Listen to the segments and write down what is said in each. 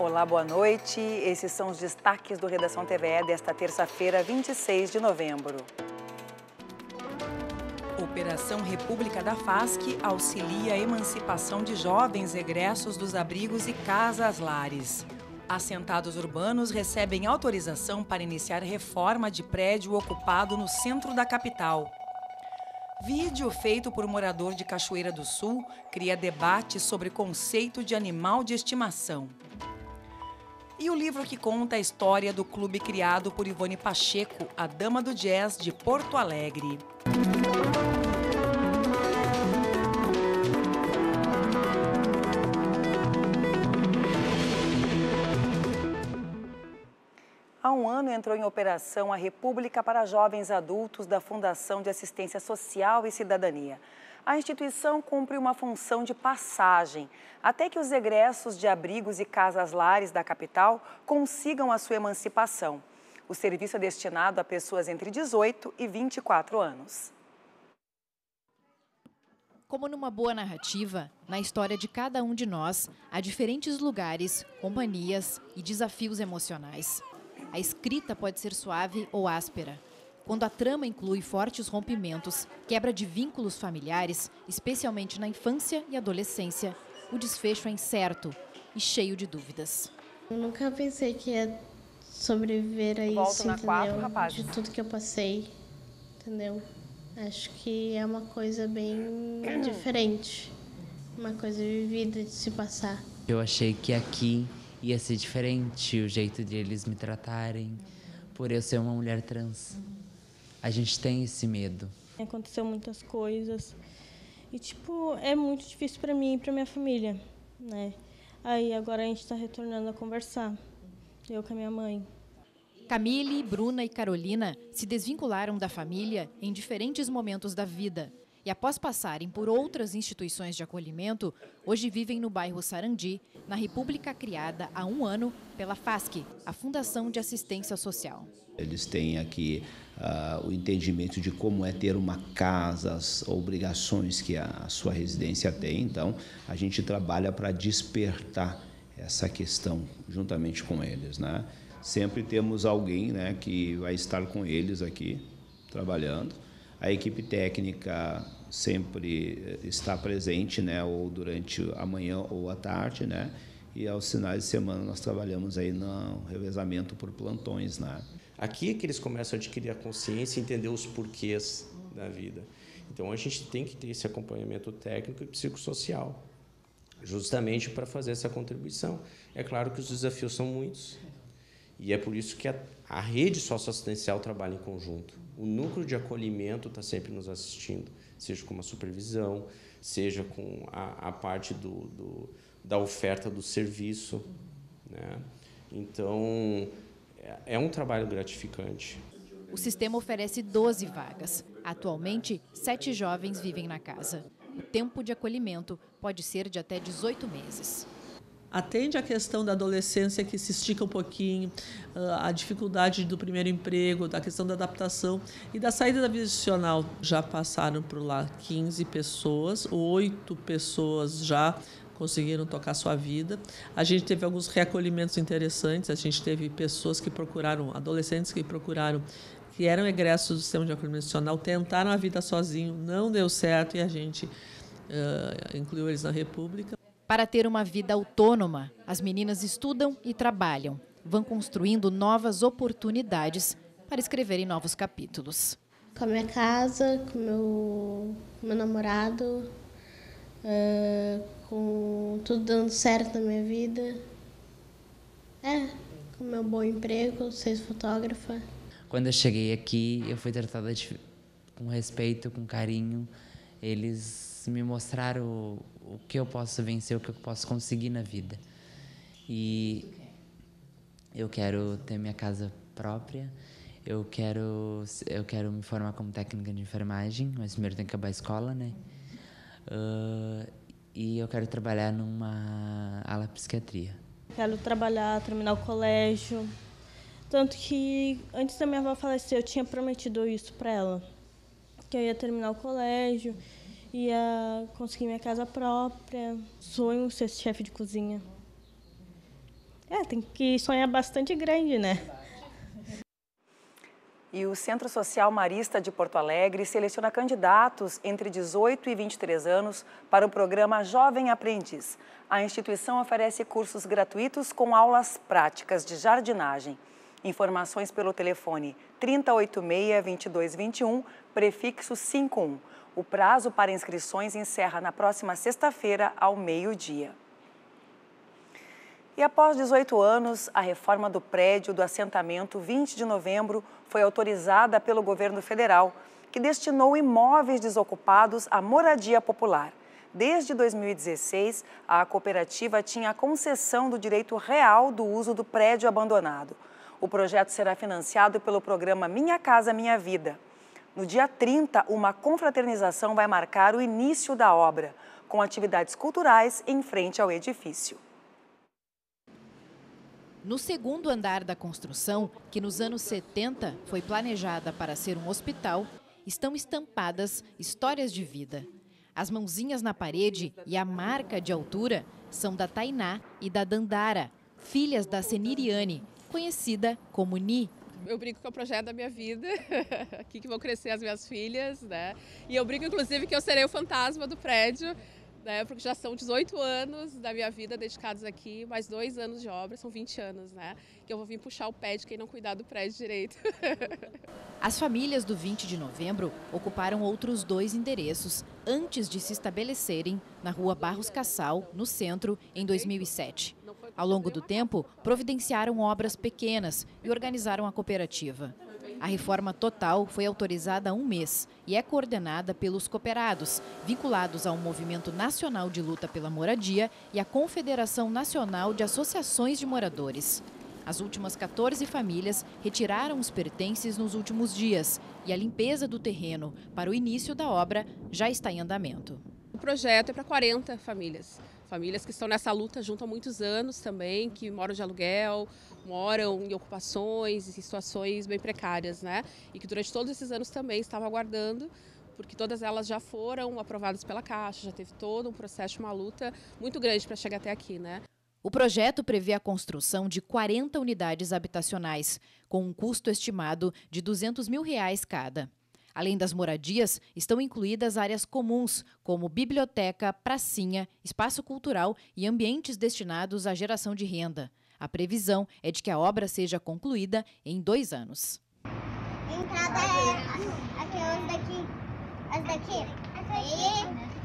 Olá, boa noite. Esses são os destaques do Redação TVE desta terça-feira, 26 de novembro. Operação República da FASC auxilia a emancipação de jovens egressos dos abrigos e casas-lares. Assentados urbanos recebem autorização para iniciar reforma de prédio ocupado no centro da capital. Vídeo feito por morador de Cachoeira do Sul cria debate sobre conceito de animal de estimação. E o livro que conta a história do clube criado por Ivone Pacheco, a dama do jazz de Porto Alegre. Há um ano entrou em operação a República para Jovens Adultos da Fundação de Assistência Social e Cidadania. A instituição cumpre uma função de passagem, até que os egressos de abrigos e casas-lares da capital consigam a sua emancipação. O serviço é destinado a pessoas entre 18 e 24 anos. Como numa boa narrativa, na história de cada um de nós, há diferentes lugares, companhias e desafios emocionais. A escrita pode ser suave ou áspera. Quando a trama inclui fortes rompimentos, quebra de vínculos familiares, especialmente na infância e adolescência, o desfecho é incerto e cheio de dúvidas. Eu nunca pensei que ia sobreviver a isso, na entendeu? quatro, rapaz. De tudo que eu passei, entendeu? Acho que é uma coisa bem diferente, uma coisa vivida de se passar. Eu achei que aqui ia ser diferente o jeito de eles me tratarem, por eu ser uma mulher trans. A gente tem esse medo. Aconteceu muitas coisas e tipo é muito difícil para mim e para minha família, né? Aí agora a gente está retornando a conversar, eu com a minha mãe. Camille, Bruna e Carolina se desvincularam da família em diferentes momentos da vida e, após passarem por outras instituições de acolhimento, hoje vivem no bairro Sarandi, na república criada há um ano pela FASC, a Fundação de Assistência Social. Eles têm aqui uh, o entendimento de como é ter uma casa, as obrigações que a sua residência tem. Então, a gente trabalha para despertar essa questão juntamente com eles, né? Sempre temos alguém, né, que vai estar com eles aqui trabalhando. A equipe técnica sempre está presente, né, ou durante a manhã ou a tarde, né? E aos finais de semana nós trabalhamos aí no revezamento por plantões, né? Aqui é que eles começam a adquirir a consciência e entender os porquês da vida. Então a gente tem que ter esse acompanhamento técnico e psicossocial, justamente para fazer essa contribuição. É claro que os desafios são muitos, e é por isso que a, a rede socioassistencial trabalha em conjunto. O núcleo de acolhimento está sempre nos assistindo, seja com uma supervisão, seja com a, a parte do, do, da oferta do serviço. Né? Então, é, é um trabalho gratificante. O sistema oferece 12 vagas. Atualmente, sete jovens vivem na casa. O tempo de acolhimento pode ser de até 18 meses atende a questão da adolescência que se estica um pouquinho, ah, a dificuldade do primeiro emprego, da questão da adaptação e da saída da vida institucional. Já passaram por lá 15 pessoas, oito pessoas já conseguiram tocar sua vida. A gente teve alguns reacolhimentos interessantes, a gente teve pessoas que procuraram, adolescentes que procuraram que eram egressos do sistema de acolhimento institucional, tentaram a vida sozinho, não deu certo e a gente uh, incluiu eles na República. Para ter uma vida autônoma, as meninas estudam e trabalham, vão construindo novas oportunidades para escreverem novos capítulos. Com a minha casa, com meu, meu namorado, uh, com tudo dando certo na minha vida. É, com meu bom emprego, ser fotógrafa. Quando eu cheguei aqui, eu fui tratada de, com respeito, com carinho. Eles me mostraram o que eu posso vencer, o que eu posso conseguir na vida. E eu quero ter minha casa própria. Eu quero eu quero me formar como técnica de enfermagem, mas primeiro tem que acabar a escola, né? Uh, e eu quero trabalhar numa ala psiquiatria. Quero trabalhar, terminar o colégio. Tanto que antes da minha avó falecer, eu tinha prometido isso para ela, que eu ia terminar o colégio ia conseguir minha casa própria. Sonho ser chefe de cozinha. É, tem que sonhar bastante grande, né? E o Centro Social Marista de Porto Alegre seleciona candidatos entre 18 e 23 anos para o programa Jovem Aprendiz. A instituição oferece cursos gratuitos com aulas práticas de jardinagem. Informações pelo telefone 3086-2221, prefixo 51. O prazo para inscrições encerra na próxima sexta-feira, ao meio-dia. E após 18 anos, a reforma do prédio do assentamento 20 de novembro foi autorizada pelo governo federal, que destinou imóveis desocupados à moradia popular. Desde 2016, a cooperativa tinha a concessão do direito real do uso do prédio abandonado. O projeto será financiado pelo programa Minha Casa Minha Vida. No dia 30, uma confraternização vai marcar o início da obra, com atividades culturais em frente ao edifício. No segundo andar da construção, que nos anos 70 foi planejada para ser um hospital, estão estampadas histórias de vida. As mãozinhas na parede e a marca de altura são da Tainá e da Dandara, filhas da Seniriane, conhecida como Ni. Eu brinco que é o projeto da minha vida, aqui que vão crescer as minhas filhas, né? E eu brinco, inclusive, que eu serei o fantasma do prédio, né? Porque já são 18 anos da minha vida dedicados aqui, mais dois anos de obra, são 20 anos, né? Que eu vou vir puxar o pé de quem não cuidar do prédio direito. As famílias do 20 de novembro ocuparam outros dois endereços antes de se estabelecerem na rua Barros Cassal, no centro, em 2007. Ao longo do tempo, providenciaram obras pequenas e organizaram a cooperativa. A reforma total foi autorizada há um mês e é coordenada pelos cooperados, vinculados ao Movimento Nacional de Luta pela Moradia e à Confederação Nacional de Associações de Moradores. As últimas 14 famílias retiraram os pertences nos últimos dias e a limpeza do terreno para o início da obra já está em andamento. O projeto é para 40 famílias. Famílias que estão nessa luta junto há muitos anos também, que moram de aluguel, moram em ocupações e situações bem precárias, né? E que durante todos esses anos também estavam aguardando, porque todas elas já foram aprovadas pela Caixa, já teve todo um processo, uma luta muito grande para chegar até aqui, né? O projeto prevê a construção de 40 unidades habitacionais, com um custo estimado de 200 mil reais cada. Além das moradias, estão incluídas áreas comuns, como biblioteca, pracinha, espaço cultural e ambientes destinados à geração de renda. A previsão é de que a obra seja concluída em dois anos. A entrada é aqui, as daqui, as daqui.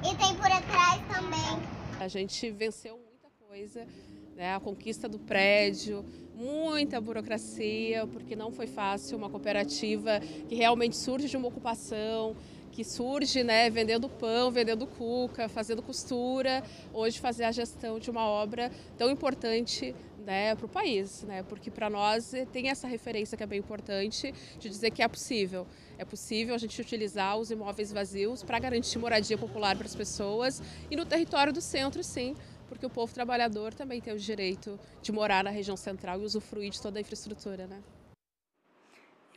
E, e tem por atrás também. A gente venceu muita coisa, né? a conquista do prédio, muita burocracia, porque não foi fácil uma cooperativa que realmente surge de uma ocupação, que surge né, vendendo pão, vendendo cuca, fazendo costura, hoje fazer a gestão de uma obra tão importante né, para o país, né, porque para nós tem essa referência que é bem importante de dizer que é possível. É possível a gente utilizar os imóveis vazios para garantir moradia popular para as pessoas e no território do centro, sim, porque o povo trabalhador também tem o direito de morar na região central e usufruir de toda a infraestrutura. Né?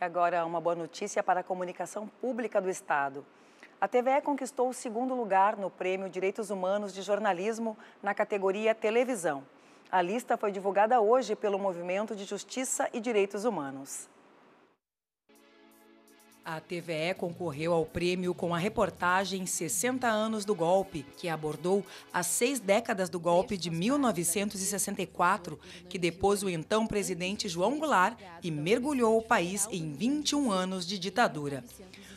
E agora uma boa notícia para a comunicação pública do Estado. A TVE conquistou o segundo lugar no Prêmio Direitos Humanos de Jornalismo na categoria Televisão. A lista foi divulgada hoje pelo Movimento de Justiça e Direitos Humanos. A TVE concorreu ao prêmio com a reportagem 60 anos do golpe, que abordou as seis décadas do golpe de 1964, que depôs o então presidente João Goulart e mergulhou o país em 21 anos de ditadura.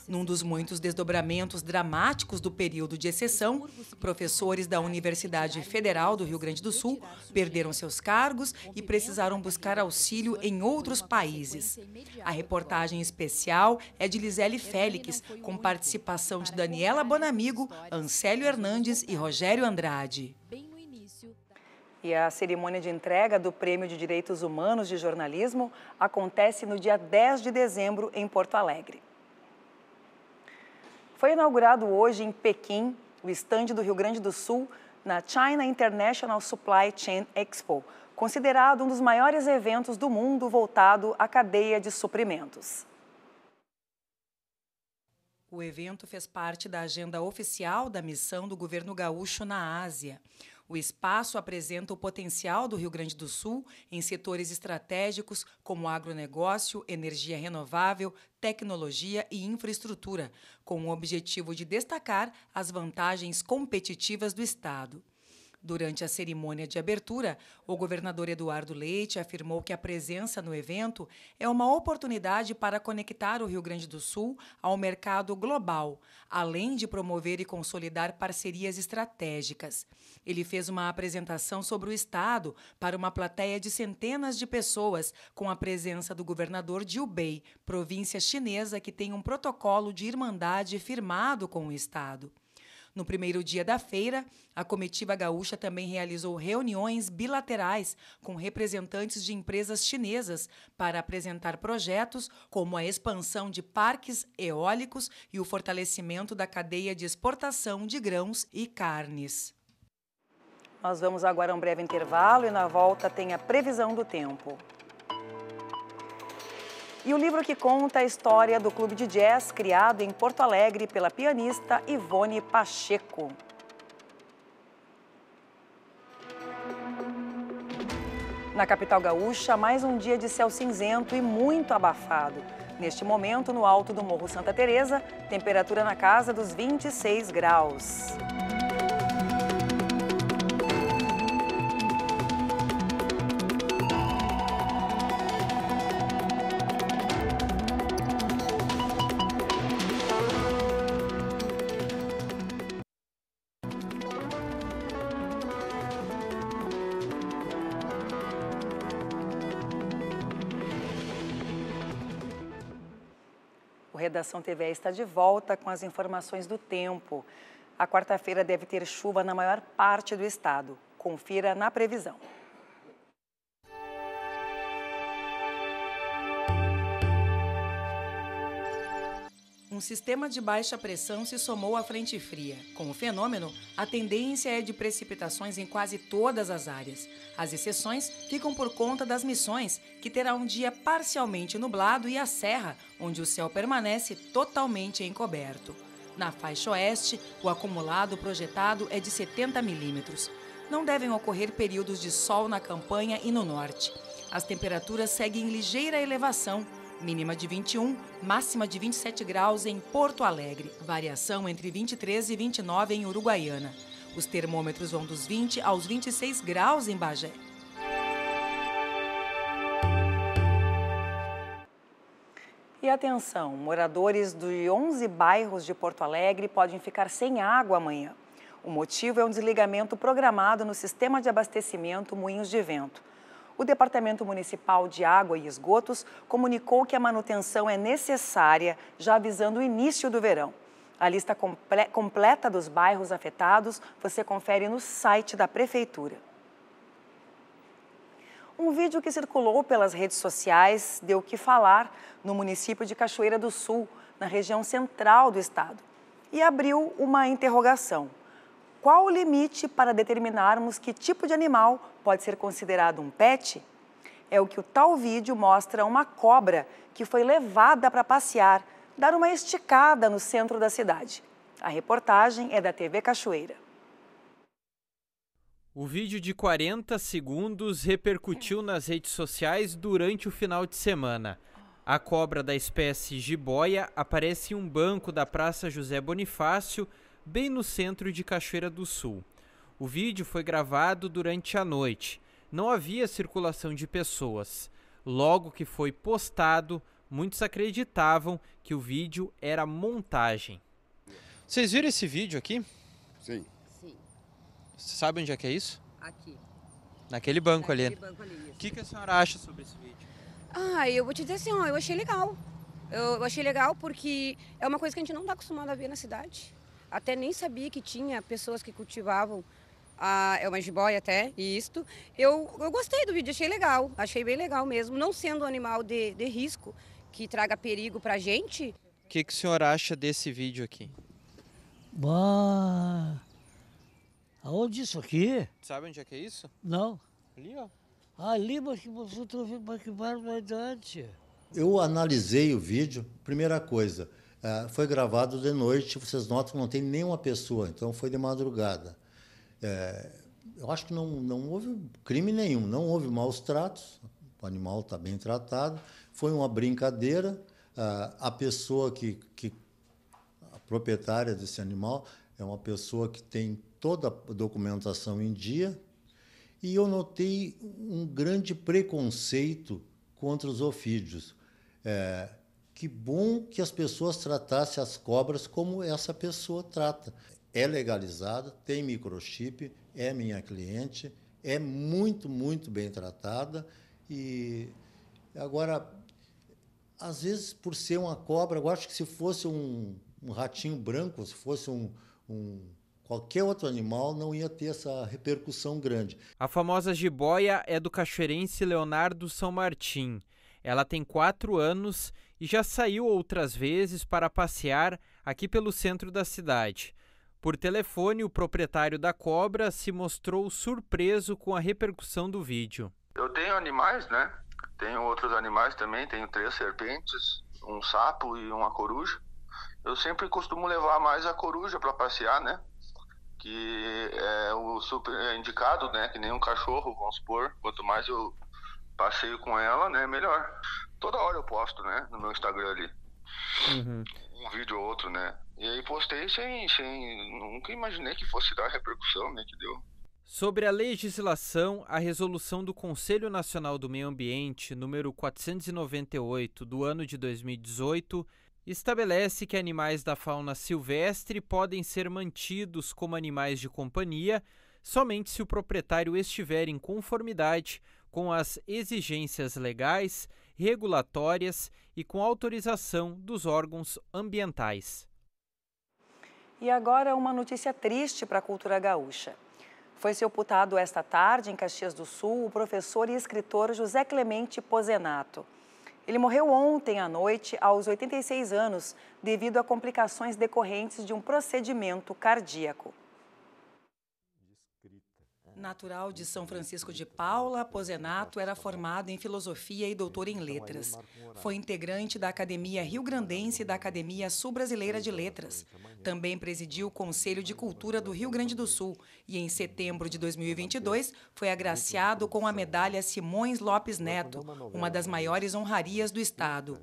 Num dos muitos desdobramentos dramáticos do período de exceção, professores da Universidade Federal do Rio Grande do Sul perderam seus cargos e precisaram buscar auxílio em outros países. A reportagem especial é de Lisele Félix, com participação de Daniela Bonamigo, Ancélio Hernandes e Rogério Andrade. E a cerimônia de entrega do Prêmio de Direitos Humanos de Jornalismo acontece no dia 10 de dezembro em Porto Alegre. Foi inaugurado hoje em Pequim o estande do Rio Grande do Sul na China International Supply Chain Expo, considerado um dos maiores eventos do mundo voltado à cadeia de suprimentos. O evento fez parte da agenda oficial da missão do governo gaúcho na Ásia. O espaço apresenta o potencial do Rio Grande do Sul em setores estratégicos como agronegócio, energia renovável, tecnologia e infraestrutura, com o objetivo de destacar as vantagens competitivas do Estado. Durante a cerimônia de abertura, o governador Eduardo Leite afirmou que a presença no evento é uma oportunidade para conectar o Rio Grande do Sul ao mercado global, além de promover e consolidar parcerias estratégicas. Ele fez uma apresentação sobre o Estado para uma plateia de centenas de pessoas, com a presença do governador de Hubei, província chinesa que tem um protocolo de irmandade firmado com o Estado. No primeiro dia da feira, a comitiva gaúcha também realizou reuniões bilaterais com representantes de empresas chinesas para apresentar projetos como a expansão de parques eólicos e o fortalecimento da cadeia de exportação de grãos e carnes. Nós vamos agora a um breve intervalo e na volta tem a previsão do tempo. E o livro que conta a história do clube de jazz criado em Porto Alegre pela pianista Ivone Pacheco. Na capital gaúcha, mais um dia de céu cinzento e muito abafado. Neste momento, no alto do Morro Santa Teresa, temperatura na casa dos 26 graus. Redação TVE está de volta com as informações do tempo. A quarta-feira deve ter chuva na maior parte do estado. Confira na previsão. Um sistema de baixa pressão se somou à frente fria. Com o fenômeno, a tendência é de precipitações em quase todas as áreas. As exceções ficam por conta das missões, que terá um dia parcialmente nublado, e a serra, onde o céu permanece totalmente encoberto. Na faixa oeste, o acumulado projetado é de 70 milímetros. Não devem ocorrer períodos de sol na campanha e no norte. As temperaturas seguem ligeira elevação mínima de 21, máxima de 27 graus em Porto Alegre, variação entre 23 e 29 em Uruguaiana. Os termômetros vão dos 20 aos 26 graus em Bagé. E atenção, moradores de 11 bairros de Porto Alegre podem ficar sem água amanhã. O motivo é um desligamento programado no sistema de abastecimento Moinhos de Vento o Departamento Municipal de Água e Esgotos comunicou que a manutenção é necessária, já avisando o início do verão. A lista comple completa dos bairros afetados você confere no site da Prefeitura. Um vídeo que circulou pelas redes sociais deu o que falar no município de Cachoeira do Sul, na região central do estado, e abriu uma interrogação. Qual o limite para determinarmos que tipo de animal pode ser considerado um pet? É o que o tal vídeo mostra uma cobra que foi levada para passear, dar uma esticada no centro da cidade. A reportagem é da TV Cachoeira. O vídeo de 40 segundos repercutiu nas redes sociais durante o final de semana. A cobra da espécie jiboia aparece em um banco da Praça José Bonifácio bem no centro de Cachoeira do Sul. O vídeo foi gravado durante a noite. Não havia circulação de pessoas. Logo que foi postado, muitos acreditavam que o vídeo era montagem. Vocês viram esse vídeo aqui? Sim. Sim. Você sabe onde é que é isso? Aqui. Naquele banco Naquele ali. banco ali. O que, que a senhora acha sobre esse vídeo? Ah, eu vou te dizer assim, ó, eu achei legal. Eu, eu achei legal porque é uma coisa que a gente não está acostumado a ver na cidade. Até nem sabia que tinha pessoas que cultivavam a, é uma jiboia até, isto. Eu, eu gostei do vídeo, achei legal, achei bem legal mesmo. Não sendo um animal de, de risco, que traga perigo pra gente. O que, que o senhor acha desse vídeo aqui? Bah, aonde isso aqui? Sabe onde é que é isso? Não. Ali, ó. Ali, mas que você vendo, mas que barbaridade. Eu analisei o vídeo, primeira coisa, eh, foi gravado de noite, vocês notam que não tem nenhuma pessoa, então foi de madrugada. É, eu acho que não, não houve crime nenhum, não houve maus tratos, o animal está bem tratado, foi uma brincadeira. a pessoa que, que, a proprietária desse animal, é uma pessoa que tem toda a documentação em dia, e eu notei um grande preconceito contra os ofídeos. É, que bom que as pessoas tratassem as cobras como essa pessoa trata. É legalizada, tem microchip, é minha cliente, é muito, muito bem tratada e agora às vezes por ser uma cobra, eu acho que se fosse um, um ratinho branco, se fosse um, um qualquer outro animal não ia ter essa repercussão grande. A famosa jiboia é do cachoeirense Leonardo São Martim. Ela tem quatro anos e já saiu outras vezes para passear aqui pelo centro da cidade. Por telefone, o proprietário da cobra se mostrou surpreso com a repercussão do vídeo. Eu tenho animais, né? Tenho outros animais também, tenho três serpentes, um sapo e uma coruja. Eu sempre costumo levar mais a coruja para passear, né? que é o super é indicado, né? Que nem um cachorro, vamos supor. Quanto mais eu passeio com ela, né? Melhor. Toda hora eu posto, né? No meu Instagram ali. Uhum. Um vídeo ou outro, né? E aí postei sem, sem. Nunca imaginei que fosse dar a repercussão, né? Que deu. Sobre a legislação, a resolução do Conselho Nacional do Meio Ambiente, número 498, do ano de 2018, estabelece que animais da fauna silvestre podem ser mantidos como animais de companhia somente se o proprietário estiver em conformidade com as exigências legais, regulatórias e com autorização dos órgãos ambientais. E agora uma notícia triste para a cultura gaúcha. Foi sepultado esta tarde em Caxias do Sul o professor e escritor José Clemente Pozenato. Ele morreu ontem à noite, aos 86 anos, devido a complicações decorrentes de um procedimento cardíaco. Natural de São Francisco de Paula, Pozenato era formado em filosofia e doutor em letras. Foi integrante da Academia Rio Grandense e da Academia Sul-Brasileira de Letras. Também presidiu o Conselho de Cultura do Rio Grande do Sul e, em setembro de 2022, foi agraciado com a medalha Simões Lopes Neto, uma das maiores honrarias do Estado.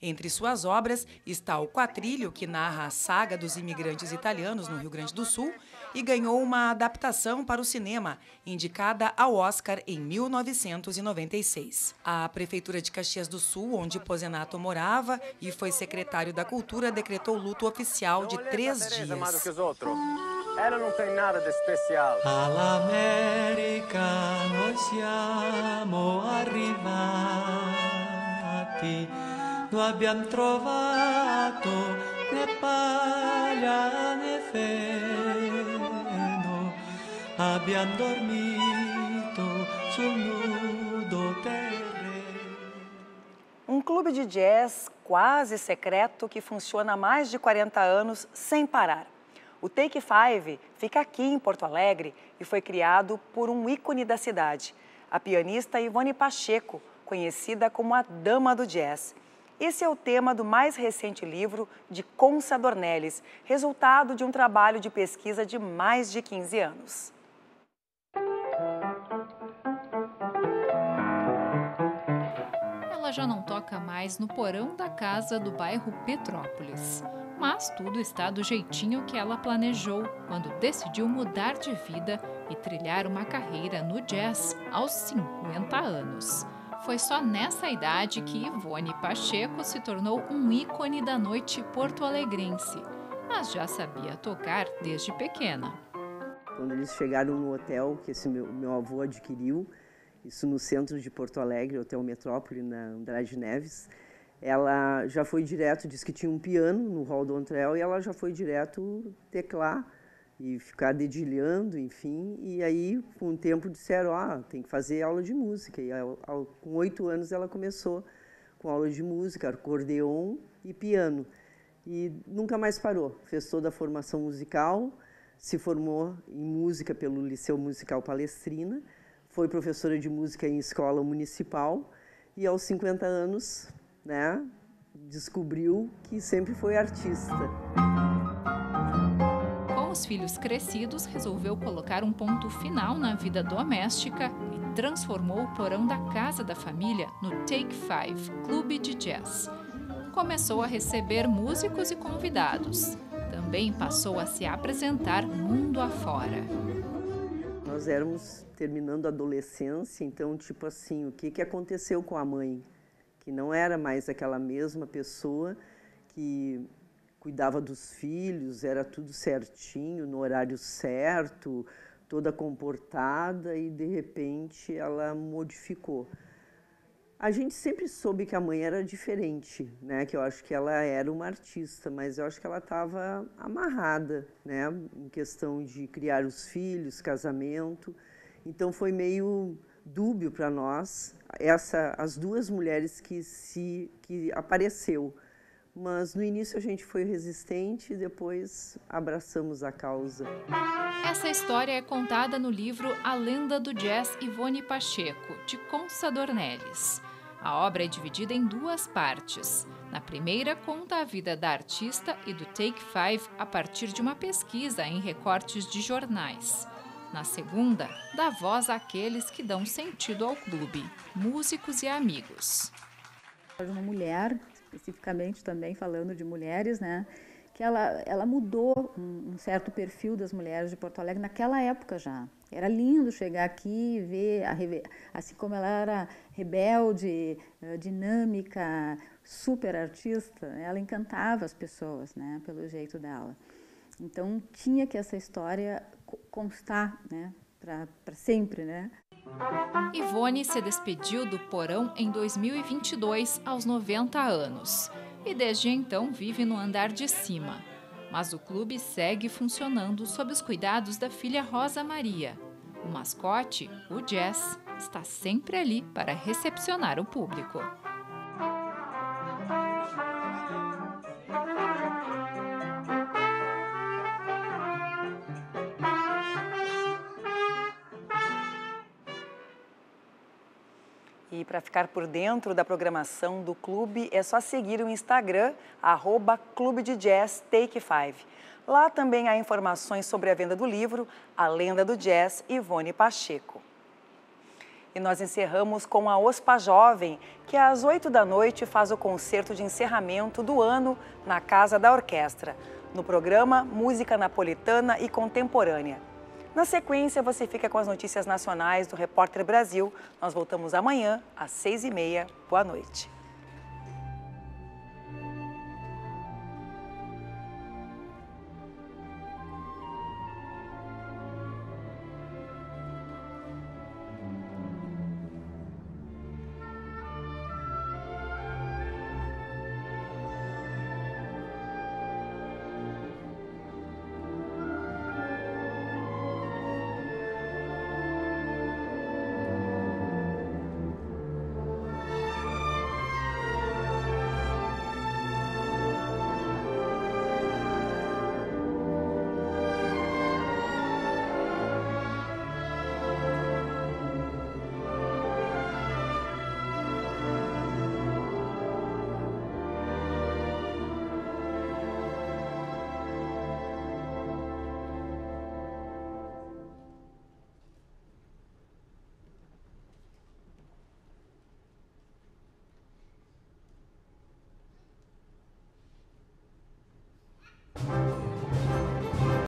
Entre suas obras está o Quatrilho, que narra a saga dos imigrantes italianos no Rio Grande do Sul, e ganhou uma adaptação para o cinema, indicada ao Oscar em 1996. A Prefeitura de Caxias do Sul, onde Pozenato morava e foi secretário da Cultura, decretou luto oficial de três dias. Ela não tem nada de especial. Noi siamo arrivati, noi abbiamo trovato dormito sul nudo Um clube de jazz quase secreto que funciona há mais de 40 anos sem parar. O Take Five fica aqui em Porto Alegre e foi criado por um ícone da cidade, a pianista Ivone Pacheco, conhecida como a Dama do Jazz. Esse é o tema do mais recente livro de Consa Dornelles, resultado de um trabalho de pesquisa de mais de 15 anos. ela já não toca mais no porão da casa do bairro Petrópolis. Mas tudo está do jeitinho que ela planejou quando decidiu mudar de vida e trilhar uma carreira no jazz aos 50 anos. Foi só nessa idade que Ivone Pacheco se tornou um ícone da noite porto-alegrense, mas já sabia tocar desde pequena. Quando eles chegaram no hotel que esse meu, meu avô adquiriu, isso no centro de Porto Alegre, Hotel Metrópole, na Andrade Neves. Ela já foi direto, disse que tinha um piano no hall do hotel e ela já foi direto teclar e ficar dedilhando, enfim. E aí, com o tempo, disseram: ah, tem que fazer aula de música. E ao, ao, com oito anos ela começou com aula de música, acordeon e piano. E nunca mais parou. Fez toda a formação musical, se formou em música pelo Liceu Musical Palestrina foi professora de música em escola municipal e aos 50 anos, né, descobriu que sempre foi artista. Os filhos crescidos, resolveu colocar um ponto final na vida doméstica e transformou o porão da casa da família no Take Five, clube de jazz. Começou a receber músicos e convidados. Também passou a se apresentar mundo afora. Nós éramos terminando a adolescência, então, tipo assim, o que, que aconteceu com a mãe? Que não era mais aquela mesma pessoa que cuidava dos filhos, era tudo certinho, no horário certo, toda comportada e de repente ela modificou. A gente sempre soube que a mãe era diferente, né? Que eu acho que ela era uma artista, mas eu acho que ela estava amarrada, né? Em questão de criar os filhos, casamento. Então foi meio dúbio para nós essa as duas mulheres que se que apareceu mas no início a gente foi resistente e depois abraçamos a causa. Essa história é contada no livro A Lenda do Jazz Ivone Pacheco, de Consa Dornelles. A obra é dividida em duas partes. Na primeira, conta a vida da artista e do Take Five a partir de uma pesquisa em recortes de jornais. Na segunda, dá voz àqueles que dão sentido ao clube, músicos e amigos. Uma mulher especificamente também falando de mulheres, né? Que ela, ela mudou um, um certo perfil das mulheres de Porto Alegre naquela época já. Era lindo chegar aqui e ver, a, assim como ela era rebelde, eh, dinâmica, super artista, ela encantava as pessoas, né, pelo jeito dela. Então tinha que essa história constar, né, para sempre, né? Ivone se despediu do Porão em 2022, aos 90 anos, e desde então vive no andar de cima. Mas o clube segue funcionando sob os cuidados da filha Rosa Maria. O mascote, o Jazz, está sempre ali para recepcionar o público. Ficar por dentro da programação do clube, é só seguir o Instagram, arroba Clube de Jazz Take Five. Lá também há informações sobre a venda do livro A Lenda do Jazz, Ivone Pacheco. E nós encerramos com a OSPA Jovem, que às 8 da noite faz o concerto de encerramento do ano na Casa da Orquestra, no programa Música Napolitana e Contemporânea. Na sequência, você fica com as notícias nacionais do Repórter Brasil. Nós voltamos amanhã, às seis e meia. Boa noite.